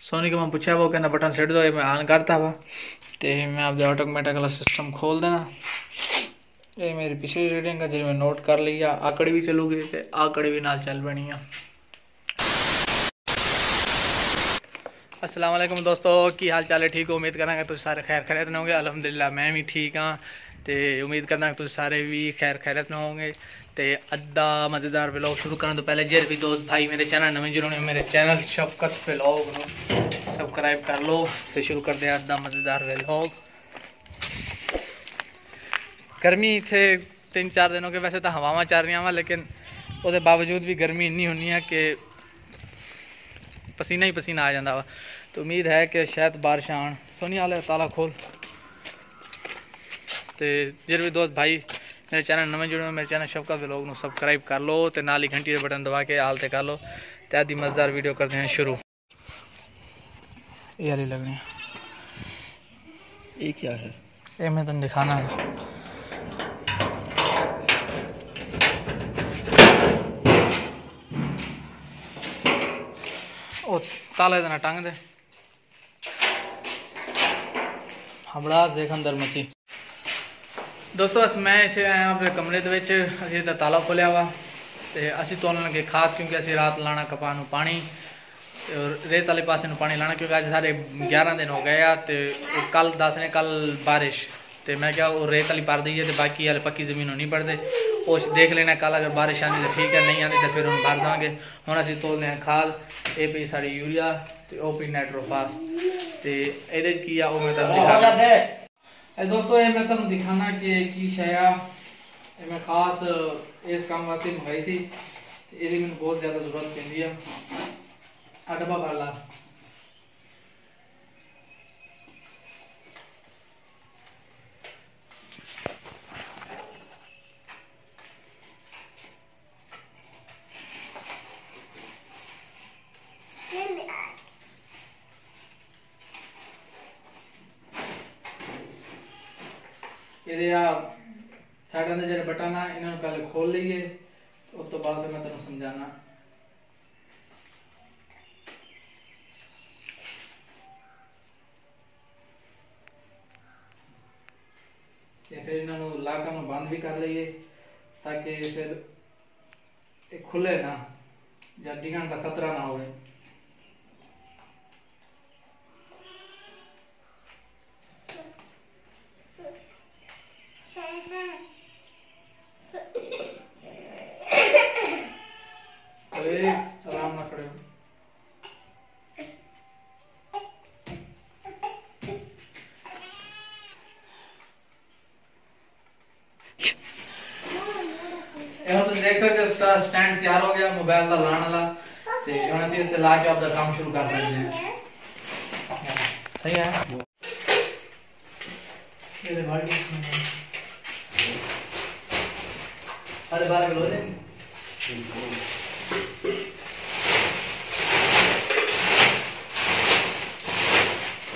सोनी को मैं पूछा, वो कहना बटन छेड़ दो, ये मैं ऑन करता हुआ तो मैं आप ऑटोमेटिक वाला सिस्टम खोल देना। ये मेरी पिछली रीडिंग का जो मैं नोट कर लिया, आकड़ भी चलूगी तो आकड़ भी नाल चल बनी है। असलम दोस्तों, की हाल चाल है? ठीक हो? उम्मीद करा तुम सारे खैर खैर होंगे। अलहमदिल्ला मैं भी ठीक हाँ। ਤੇ ਉਮੀਦ ਕਰਦਾ ਤੁਸੀਂ ਸਾਰੇ ਵੀ ਖੈਰ ਖੈਰਤ ਨਾਲ ਹੋਗੇ ਤੇ ਅੱਧਾ ਮਜ਼ੇਦਾਰ ਵਲੌਗ ਸ਼ੁਰੂ ਕਰਨ ਤੋਂ ਪਹਿਲੇ ਜੇ ਵੀ ਦੋਸਤ ਭਾਈ ਮੇਰੇ ਚੈਨਲ ਨਵੇਂ ਜੁੜੇ ਨੇ, ਮੇਰੇ ਚੈਨਲ ਸ਼ਫਕਤ ਵਲੌਗ ਨੂੰ ਸਬਸਕ੍ਰਾਈਬ ਕਰ ਲਓ। ਤੇ ਸ਼ੁਰੂ ਕਰਦੇ ਹਾਂ ਅੱਧਾ ਮਜ਼ੇਦਾਰ ਵਲੌਗ ਗਰਮੀ ਇੱਥੇ ਤਿੰਨ ਚਾਰ ਦਿਨ ਹੋ ਗਏ, ਵੈਸੇ ਤਾਂ ਹਵਾਵਾਂ ਚੱਲ ਰਹੀਆਂ ਵਾ, ਲੇਕਿਨ ਉਹਦੇ ਬਾਵਜੂਦ ਵੀ ਗਰਮੀ ਇੰਨੀ ਹੁੰਨੀ ਹੈ ਕਿ ਪਸੀਨਾ ਹੀ ਪਸੀਨਾ ਆ ਜਾਂਦਾ ਵਾ। ਤੇ ਉਮੀਦ ਹੈ ਕਿ ਸ਼ਾਇਦ ਬਾਰਿਸ਼ ਆਣ ਸੋਨੀ ਵਾਲੇ ਤਾਲਾ ਖੋਲ ਤੇ ਜਿਹੜੇ ਵੀ ਦੋਸਤ ਭਾਈ ਮੇਰੇ ਚੈਨਲ ਨਵੇਂ ਜੁੜੇ ਹੋਏ ਮੇਰੇ ਚੈਨਲ ਸ਼ਫਕਤ ਵਲੌਗ ਨੂੰ ਸਬਸਕ੍ਰਾਈਬ ਕਰ ਲਓ ਤੇ ਨਾਲ ਹੀ ਘੰਟੀ ਦੇ ਬਟਨ ਦਬਾ ਕੇ ਆਲ ਤੇ ਕਰ ਲਓ ਤੇ ਆਦੀ ਮਜ਼ੇਦਾਰ ਵੀਡੀਓ ਕਰਦੇ ਹਾਂ ਸ਼ੁਰੂ ये वाली लगनी है ये क्या है ये मैं तुम दिखाना है ਉਹ ਤਾਲੇ ਦੇ ਨਾਲ ਟੰਗ ਦੇ ਹਮੜਾ ਦੇਖ ਅੰਦਰ ਮੱਛੀ ਦੋਸਤੋ, ਅਸ ਮੈਂ ਇੱਥੇ ਆਇਆ ਆਪਣੇ ਕਮਰੇ ਦੇ ਵਿੱਚ। ਅਸੀਂ ਤਾਂ ਤਾਲਾ ਖੋਲਿਆ ਵਾ ਤੇ ਅਸੀਂ ਤੋਲਣ ਲੱਗੇ ਖਾਦ ਕਿਉਂਕਿ ਅਸੀਂ ਰਾਤ ਲਾਣਾ ਕਪਾਹ ਨੂੰ ਪਾਣੀ ਤੇ ਰੇਤ ਵਾਲੇ ਪਾਸੇ ਨੂੰ ਪਾਣੀ ਲਾਣਾ ਕਿਉਂਕਿ ਅੱਜ ਸਾਰੇ 11 ਦਿਨ ਹੋ ਗਏ ਆ ਤੇ ਕੱਲ ਦੱਸ ਨੇ ਕੱਲ ਬਾਰਿਸ਼। ਤੇ ਮੈਂ ਕਿਹਾ ਉਹ ਰੇਤ ਵਾਲੀ ਭਰ ਦਈਏ ਤੇ ਬਾਕੀ ਵਾਲੇ ਪੱਕੀ ਜ਼ਮੀਨ ਨੂੰ ਨਹੀਂ ਪੜਦੇ ਉਹ ਦੇਖ ਲੈਣਾ ਕੱਲ ਅਗਰ ਬਾਰਿਸ਼ ਆਂਦੀ ਤਾਂ ਠੀਕ ਹੈ, ਨਹੀਂ ਆਂਦੀ ਤਾਂ ਫਿਰ ਉਹਨੂੰ ਭਰ ਦਾਂਗੇ ਹੁਣ ਅਸੀਂ ਤੋਲਦੇ ਹਾਂ ਖਾਦ, ਇਹ ਪਈ ਸਾਡੀ ਯੂਰੀਆ ਤੇ ਉਹ ਪਈ ਨਾਈਟ੍ਰੋਫਾਸ। ਤੇ ਇਹਦੇ 'ਚ ਕੀ ਆ ਉਹ ਮੈਂ ਤੁਹਾਨੂੰ ਦਿਖਾਣਾ ਇਹ ਦੋਸਤੋ, ਇਹ ਮੈਂ ਤੁਹਾਨੂੰ ਦਿਖਾਣਾ ਕਿ ਕੀ ਸ਼ਾਇਆ, ਇਹ ਮੈਂ ਖਾਸ ਇਸ ਕੰਮ ਵਾਸਤੇ ਮੰਗਾਈ ਸੀ ਤੇ ਇਹਦੀ ਮੈਨੂੰ ਬਹੁਤ ਜ਼ਿਆਦਾ ਜ਼ਰੂਰਤ ਪੈਂਦੀ ਆ। ਆ ਡੱਬਾ ਭਰ ਲਾ ਇਹਦੇ ਆ ਸਾਈਡਾਂ ਦੇ ਜਿਹੜੇ ਬਟਨ ਆ, ਇਹਨਾਂ ਨੂੰ ਪਹਿਲੇ ਖੋਲ ਲਈਏ, ਉਸ ਤੋਂ ਬਾਅਦ ਫਿਰ ਮੈਂ ਤੁਹਾਨੂੰ ਸਮਝਾਣਾ ਤੇ ਫਿਰ ਇਹਨਾਂ ਨੂੰ ਲਾਕਾਂ ਨੂੰ ਬੰਦ ਵੀ ਕਰ ਲਈਏ, ਤਾਂ ਕਿ ਫਿਰ ਇਹ ਖੁੱਲੇ ਨਾ, ਜਾਂ ਡਿੱਗਣ ਦਾ ਖਤਰਾ ਨਾ ਹੋਵੇ। ਇਹ ਹੁਣ ਤੁਸੀਂ ਦੇਖ ਸਕਦੇ ਹੋ ਸਟਾ- ਸਟੈਂਡ ਤਿਆਰ ਹੋ ਗਿਆ ਮੋਬਾਈਲ ਦਾ ਲਾਣ ਵਾਲਾ ਤੇ ਹੁਣ ਅਸੀਂ ਇੱਥੇ ਲਾ ਕੇ ਆਪਦਾ ਕੰਮ ਸ਼ੁਰੂ ਕਰ ਸਕਦੇ ਹਾਂ ਸਹੀ ਹੈ ਇਹਦੇ ਬਾਅਦ ਅਰੇ 12 ਕਿਲੋ ਦੇ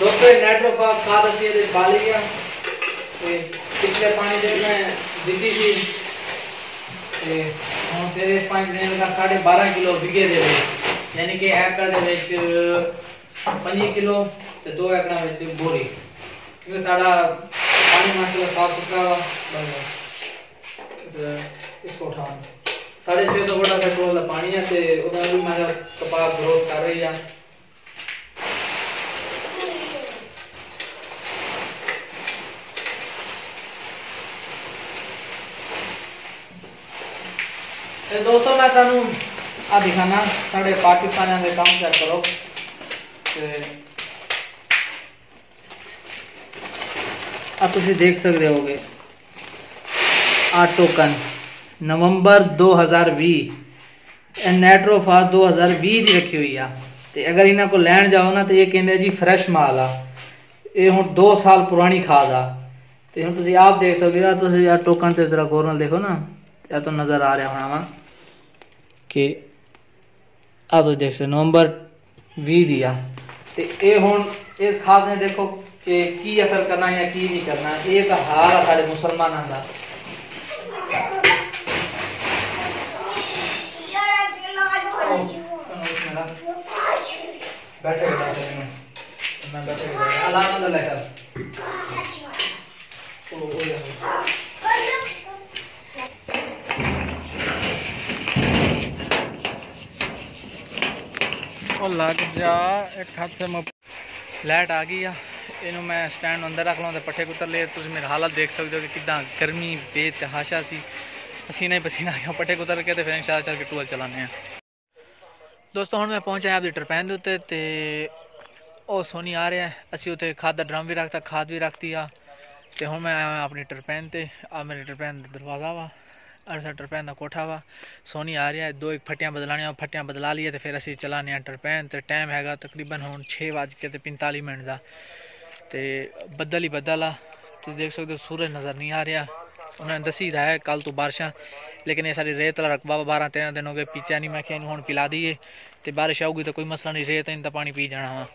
ਦੋਸਤੋ ਇਹ ਨਾਈਟ੍ਰੋਫਾਸ ਖਾਦ ਅਸੀਂ ਇਹਦੇ 'ਚ ਪਾ ਲਈ ਆ ਤੇ ਦਿੱਤੀ ਸੀ ਤੇ ਹੁਣ ਫਿਰ ਇਸ ਦਿਨ ਦਾ 12.5 ਕਿਲੋ ਵਿਗੇ ਦੇ ਵਿੱਚ ਯਾਨੀ ਕਿ ਏਕੜ ਦੇ ਵਿੱਚ 5 ਕਿਲੋ ਤੇ 2 ਐਕੜਾਂ ਵਿੱਚ ਬੋਰੀ। ਕਿਉਂਕਿ ਸਾਡਾ ਪਾਣੀ ਮਾਤਰਾ ਸਾਫ਼ ਸੁਥਰਾ ਵਾ ਬੰਦਾ ਇਸ ਕੋ ਉਠਾਉਣ ਦਾ ਪਾਣੀ ਹੈ ਤੇ ਉਹਦਾ ਵੀ ਮਾਤਰਾ ਗਰੋਥ ਕਰ ਰਹੀ ਆ। ਤੇ ਦੋਸਤੋ, ਮੈਂ ਤੁਹਾਨੂੰ ਆ ਦਿਖਾਣਾ ਸਾਡੇ ਪਾਕਿਸਤਾਨੀਆਂ ਦੇ ਕੰਮ ਚੈੱਕ ਕਰੋ। ਤੇ ਆ ਤੁਸੀਂ ਦੇਖ ਸਕਦੇ ਹੋਗੇ ਆ ਟੋਕਨ ਨਵੰਬਰ 2020 ਇਹ ਨੈਟਰੋਫਾਸ 2020 ਦੀ ਰੱਖੀ ਹੋਈ ਆ। ਤੇ ਅਗਰ ਇਹਨਾਂ ਕੋ ਲੈਣ ਜਾਓ ਨਾ, ਤੇ ਇਹ ਕਹਿੰਦੇ ਜੀ ਫਰੈਸ਼ ਮਾਲ ਆ। ਇਹ ਹੁਣ 2 ਸਾਲ ਪੁਰਾਣੀ ਖਾਦ ਆ। ਤੇ ਹੁਣ ਤੁਸੀਂ ਆਪ ਦੇਖ ਸਕਦੇ ਹੋ ਤੁਸੀਂ ਆ ਟੋਕਨ ਤੇ ਜ਼ਰਾ ਗੌਰ ਨਾਲ ਦੇਖੋ ਨਾ, ਇਹ ਤਾਂ ਨਜ਼ਰ ਆ ਰਿਹਾ ਹੋਣਾ ਵਾ। ਕਿ ਆ ਤੁਸੀਂ ਦੇਖ ਸਕਦੇ ਹੋ, ਨਵੰਬਰ 20 ਦੀ ਆ ਤੇ ਇਹ ਹੁਣ ਇਸ ਖਾਦ ਨੇ ਦੇਖੋ ਕਿ ਕੀ ਅਸਰ ਕਰਨਾ ਜਾਂ ਕੀ ਨਹੀਂ ਕਰਨਾ ਇਹ ਤਾਂ ਹਾਲ ਆ ਸਾਡੇ ਮੁਸਲਮਾਨਾਂ ਦਾ बैठे के बैठे मैं मैं बैठे के बैठे अला ਉਹ ਲੱਗ ਜਾ, ਇੱਕ ਹੱਥ ਸੇ ਲਾਈਟ ਆ ਗਈ ਆ। ਇਹਨੂੰ ਮੈਂ ਸਟੈਂਡ ਅੰਦਰ ਰੱਖ ਲਵਾਂ ਤੇ ਪੱਠੇ ਕੁੱਤਰ ਲਏ। ਤੁਸੀਂ ਮੇਰੇ ਹਾਲਤ ਦੇਖ ਸਕਦੇ ਹੋ ਕਿ ਕਿਦਾਂ ਗਰਮੀ, ਬੇਤਹਾਸ਼ਾ ਸੀ। ਪਸੀਨਾ ਹੀ ਪਸੀਨਾ ਆ ਗਿਆ। ਪੱਠੇ ਕੁੱਤਰ ਕੇ ਤੇ ਫਿਰ ਇਨਸ਼ਾਅੱਲਾ ਚੱਲ ਕੇ ਟੂਲ ਚਲਾਉਂਦੇ ਆ ਦੋਸਤੋ, ਹੁਣ ਮੈਂ ਪਹੁੰਚਿਆ ਆਪਦੀ ਟਰਪੈਨ ਦੇ ਉੱਤੇ ਤੇ ਉਹ ਸੋਨੀ ਆ ਰਿਹਾ। ਅਸੀਂ ਉੱਥੇ ਖਾਦ ਦਾ ਡਰਮ ਵੀ ਰੱਖਤਾ, ਖਾਦ ਵੀ ਰੱਖਤੀ ਆ। ਤੇ ਹੁਣ ਮੈਂ ਆਇਆ ਆਪਣੀ ਟਰਪੈਨ ਤੇ। ਆ ਮੇਰੇ ਟਰਪੈਨ ਦਾ ਦਰਵਾਜ਼ਾ ਵਾ। ਅਰਸਾ ਟਰਪੈਨ ਦਾ ਕੋਠਾ ਵਾ ਸੋਨੀ ਆ ਰਿਹਾ, ਦੋ ਇੱਕ ਫੱਟੀਆਂ ਬਦਲਾਣੀਆਂ ਫੱਟੀਆਂ ਬਦਲਾ ਲਈਏ ਤੇ ਫਿਰ ਅਸੀਂ ਚਲਾਣੇ ਆ ਟਰਪੈਨ ਤੇ ਟਾਈਮ ਹੈਗਾ ਤਕਰੀਬਨ ਹੁਣ 6:45 ਮਿੰਟ ਦਾ। ਤੇ ਬੱਦਲ ਹੀ ਬੱਦਲ ਆ, ਤੁਸੀਂ ਦੇਖ ਸਕਦੇ ਹੋ ਸੂਰਜ ਨਜ਼ਰ ਨਹੀਂ ਆ ਰਿਹਾ। ਉਹਨਾਂ ਨੇ ਦੱਸੀ ਰਿਹਾ ਹੈ ਕੱਲ ਤੋਂ ਬਾਰਿਸ਼ਾਂ, ਲੇਕਿਨ ਇਹ ਸਾਡੀ ਰੇਤ ਵਾਲਾ ਰਕਬਾ 12 13 ਦਿਨ ਹੋ ਗਏ ਪੀਚਾ ਨਹੀਂ। ਮੈਂ ਕਿਹਾ ਇਹਨੂੰ ਹੁਣ ਪਿਲਾ ਦਈਏ ਤੇ ਬਾਰਿਸ਼ ਆਊਗੀ ਤਾਂ ਕੋਈ ਮਸਲਾ ਨਹੀਂ, ਰੇਤ ਇਹਨੂੰ ਤਾਂ ਪਾਣੀ ਪੀ ਜਾਣਾ ਵਾ।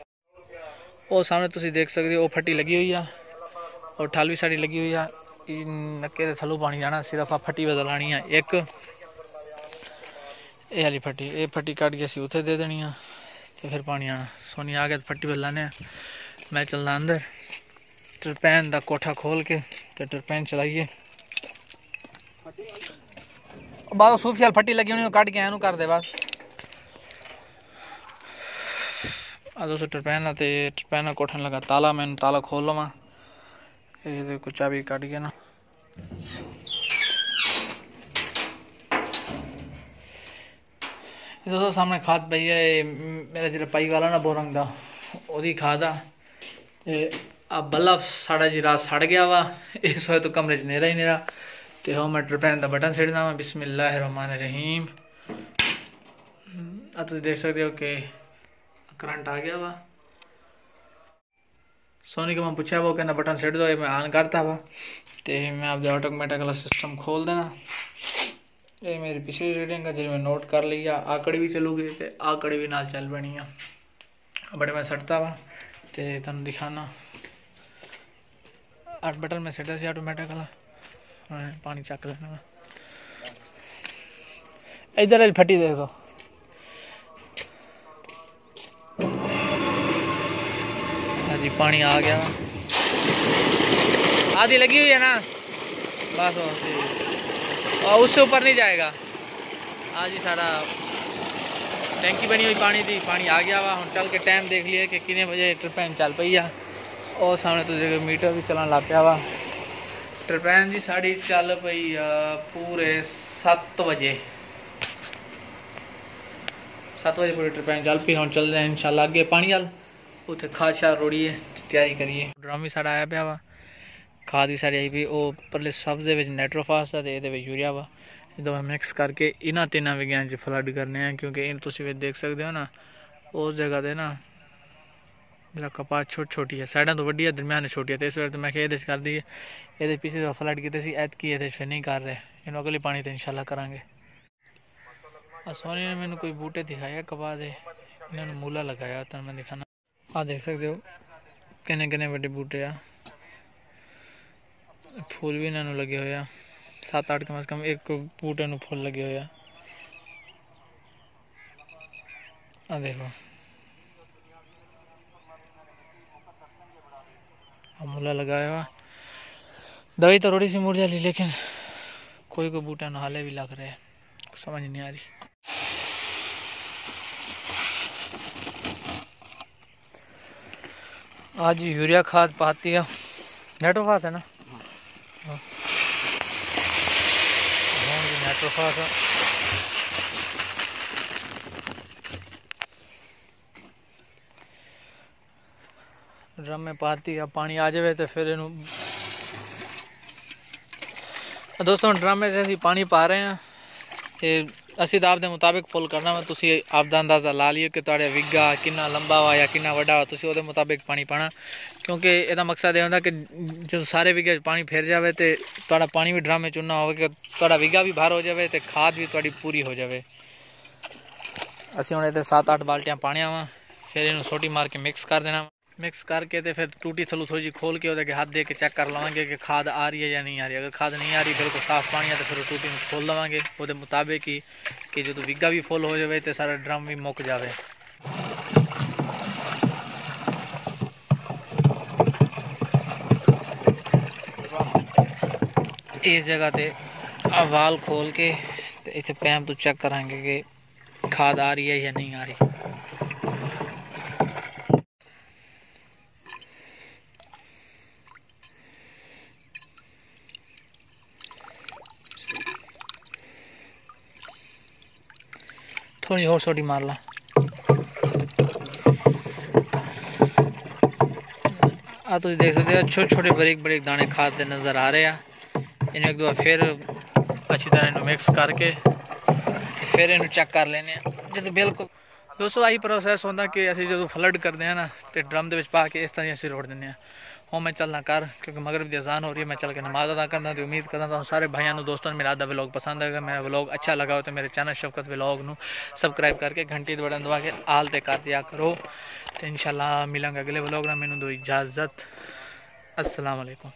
ਉਹ ਸਾਹਮਣੇ ਤੁਸੀਂ ਦੇਖ ਸਕਦੇ ਹੋ, ਉਹ ਫੱਟੀ ਲੱਗੀ ਹੋਈ ਆ ਔਰ ਠਾਲ ਵੀ ਸਾਡੀ ਲੱਗੀ ਹੋਈ ਆ। नक्के दे पानी जाना, सिर्फ़ आ फट्टी बदलानी है। एक एह् आह्ली फट्टी एह् फट्टी कट के असी उत्थें दे देनी है, ते फिर पानी आना। सोनिया आगे तो फट्टी बदलाने आं मैं चलना अंदर। टरपैन का कोठा खोल के, ते टरपैन चलाइए। बाबा सूफी आल फट्टी लगी उन्हें कट के ऐनू कर दे बस अस टरपैन ते टरपैन कोठा लगा ताला, मैं ताला खोल लवां। ये देखो चाबी काट गया ना दोस्तों सामने खाद पई है मेरा जरा पाई वाला ना बोरंग दा ओह्दी खाद आ बल्ब साढ़ा जी रात सड़ गया वा इस वजह तो कमरे च नेरा ही नेरा तो हम मैं ट्रपैन का बटन सेड़ना वा बिस्मिल्लाह रहमान रहीम तुम देख सकते हो कि करंट आ गया वा सोनी को मैं पूछा वो कहना बटन छेड़ दो, ये मैं ऑन करता वा तो मैं आप ऑटोमेटिक वाला सिस्टम खोल देना। ये मेरी पिछली रीडिंग है जी मैं नोट कर ली है आकड़ी भी चलूगी तो आकड़ी भी नाल चल पैनी है। बड़े मैं सटता वा तो तुम दिखाना। अठ बटन मैं सटा सी ऑटोमेटिक वाला। पानी चक लेना इधर फटी देख दो। जी, पानी आ गया। आधी लगी हुई है ना? बस और उससे ऊपर नहीं जाएगा। आज ही सारा टैंकी बनी हुई पानी थी, पानी आ गया वा हम चल के टाइम देख लिए कि कितने बजे ट्रिपैन चल पई आ और सामने तो देखो मीटर भी चलन लग पाया वा ट्रिपैन जी साड़ी चल पई पूरे सत्त बजे। सत्त बजे पूरी ट्रिपैन चल पई, हम चलते हैं, इंशाल्लाह अगे पानी वाल। उत्थे खाद शाद रोड़िए तैयारी करिए। ड्रम भी साढ़ा आया पिया वा खाद भी साढ़ी आई पी परले सब दे नैट्रोफास दा ते यूरिया वा। जो मिक्स करके इन्होंने तीन विज्ञान फ्लड करने हैं, क्योंकि इन तुम देख सकते हो ना, उस जगह पर ना जो कपास छोटी छोटी है साइडा तो वही है दरम्यान छोटी है तो इस बार तो मैं ये कर दी ये पिछले दफ़ा फ्लड किए ऐत ये फिर नहीं कर रहे। इन अगले पानी तो इंशाला करा सोनी ने मैंने कोई बूटे दिखाया कपाह के इन्होंने मूला लगाया तो मैं दिखाना। ਆ ਦੇਖ ਸਕਦੇ ਹੋ ਕਿੰਨੇ ਕਿੰਨੇ ਵੱਡੇ ਬੂਟੇ ਆ ਫੁੱਲ ਵੀ ਇਹਨਾਂ ਨੂੰ ਲੱਗੇ ਹੋਏ ਆ 7-8 ਕਮ ਸੇ ਕਮ ਇੱਕ ਬੂਟੇ ਨੂੰ ਫੁੱਲ ਲੱਗੇ ਹੋਏ ਆ ਆ ਦੇਖੋ अमूला लगाया हुआ दवाई तो थोड़ी सी मुरझा ली लेकिन कोई कोई बूटा नहाले भी लग रहे हैं समझ नहीं आ रही आज यूरिया खाद पाती है। नेट्रोफास है ना? हाँ। हाँ, नेट्रोफास है ड्रम में पाती है, पानी आ जाए तो फिर इन दोस्तों, ड्रम में से पानी पा रहे हैं, ये ਅਸੀਂ ਤਾਂ ਆਪਦੇ ਮੁਤਾਬਿਕ ਫੁੱਲ ਕਰਨਾ ਵਾ, ਤੁਸੀਂ ਆਪਦਾ ਅੰਦਾਜ਼ਾ ਲਾ ਲਿਓ ਕਿ ਤੁਹਾਡੇ ਵਿਗਾ ਕਿੰਨਾ ਲੰਬਾ ਵਾ ਜਾਂ ਕਿੰਨਾ ਵੱਡਾ ਵਾ, ਤੁਸੀਂ ਉਹਦੇ ਮੁਤਾਬਿਕ ਪਾਣੀ ਪਾਣਾ ਕਿਉਂਕਿ ਇਹਦਾ ਮਕਸਦ ਇਹ ਹੁੰਦਾ ਕਿ ਜਦੋਂ ਸਾਰੇ ਵਿਗੇ 'ਚ ਪਾਣੀ ਫਿਰ ਜਾਵੇ ਤੇ ਤੁਹਾਡਾ ਪਾਣੀ ਵੀ ਡਰਾਮੇ ਵਿੱਚ ਉਨਾ ਹੋਵੇ ਕਿ ਤੁਹਾਡਾ ਵਿਗਾ ਵੀ ਭਰ ਹੋ ਜਾਵੇ ਤੇ ਖਾਦ ਵੀ ਤੁਹਾਡੀ ਪੂਰੀ ਹੋ ਜਾਵੇ। ਅਸੀਂ ਹੁਣ ਇਹਦੇ 7-8 ਬਾਲਟੀਆਂ ਪਾਣੀਆਂ ਵਾ, ਫਿਰ ਇਹਨੂੰ ਛੋਟੀ ਮਾਰ ਕੇ ਮਿਕਸ ਕਰ ਦੇਣਾ मिक्स करके तो फिर टूटी थलू थोड़ी जी खोल के वे हाथ दे के चेक कर लवेंगे कि खाद आ रही है या नहीं आ रही। अगर खाद नहीं आ रही बिल्कुल साफ़ पानी है तो फिर टूटी में खोल देवे वो मुताबिक ही कि जो विगा भी फुल हो जाए तो सारा ड्रम भी मुक जाए इस जगह पर वाल खोल के इतने पैम तो चेक करा कि खाद आ रही है या नहीं आ रही। थोड़ी और सोडी मार ला। आ, तुम देख सकते हो, छोटे छोटे बरीक बरीक दाने खाद नज़र आ रहे हैं। इन्हें एक दो फिर अच्छी तरह इन्हें मिक्स करके फिर इन्हें चेक कर लेने जो तो बिल्कुल दोस्तों आई प्रोसैस होंगे कि असं जो फ्लड करते हैं ना तो ड्रम के पा के इस तरह असं रोड़ दें हूँ, मैं चलना कर, क्योंकि मगरब की अजान हो रही है, मैं चल के नमाज़ अदा करना तो उम्मीद करना सारे भाइयों, दोस्तों ने मेरा अदा ब्लॉग पसंद आएगा, मेरा ब्लॉग अच्छा लगा हो तो मेरे चैनल शफकत ब्लॉग न सबसक्राइब करके घंटी बटन दवा के आल ते कर दिया करो तो इन शाला मिलेंगे अगले ब्लॉग में मैंने दो इजाज़त असलकुम